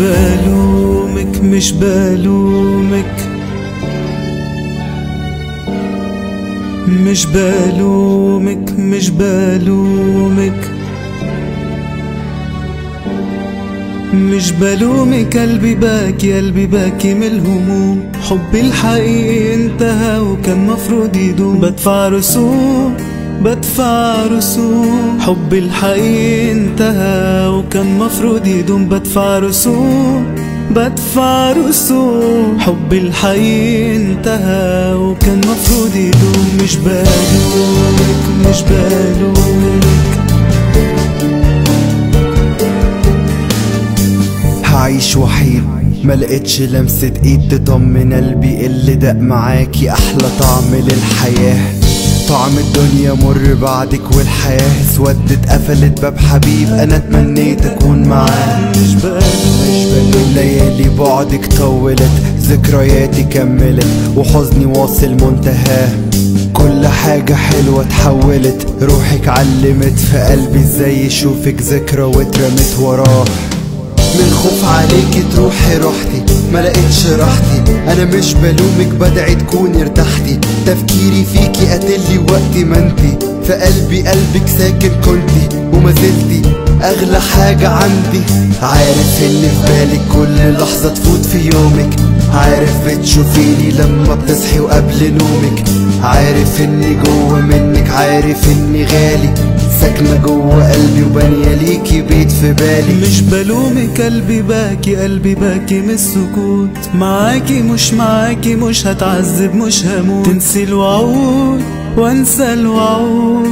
بلومك مش بلومك مش بلومك مش بلومك مش بلومك قلبي باكي قلبي باكي من الهموم. حبي الحقيقي انتهى وكان مفروض يدوم. بدفع رسوم. بدفع رسوم. حبي الحقيقي انتهى وكان مفروض يدوم. بدفع رسوم بدفع رسوم. حبي الحقيقي انتهى وكان مفروض يدوم. مش بلومك مش بلومك. هعيش وحيد ملقتش لمسة ايد تطمن قلبي. اللي دق معاكي أحلى طعم للحياة. طعم الدنيا مر بعدك والحياة اسودت قفلت باب حبيب. أنا اتمنيت أكون معاه مش بلومك ليالي بعدك طولت ذكرياتي كملت وحزني واصل منتهاه كل حاجة حلوة اتحولت. روحك علمت في قلبي إزاي اشوفك ذكرى واترمت وراه. من خوف عليكي تروحي روحتي ما لقيتش راحتي. أنا مش بلومك بدعي تكوني ارتحتي. تفكيري فيكي قاتلي وقتي ما انتي في قلبي قلبك ساكن كنتي وما زلتي أغلى حاجة عندي. عارف ان في بالك كل لحظة تفوت في يومك. عارف بتشوفيني لما بتصحي وقبل نومك. عارف إني جوه منك عارف إني غالي. ساكنة جوه قلبي وبانية ليكي بيت في بالي. مش بلومك قلبي باكي قلبي باكي من السكوت. معاكي مش معاكي مش هتعذب مش هموت. تنسي الوعود. وانسى الوعود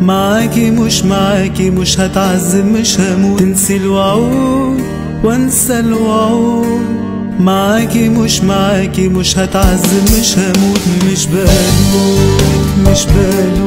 معاكي مش معاكي مش هتعذب مش هموت. تنسي الوعود وانسى الوعود معاكي مش معاكي مش هتعذب مش هموت. مش بلومك مش بلومك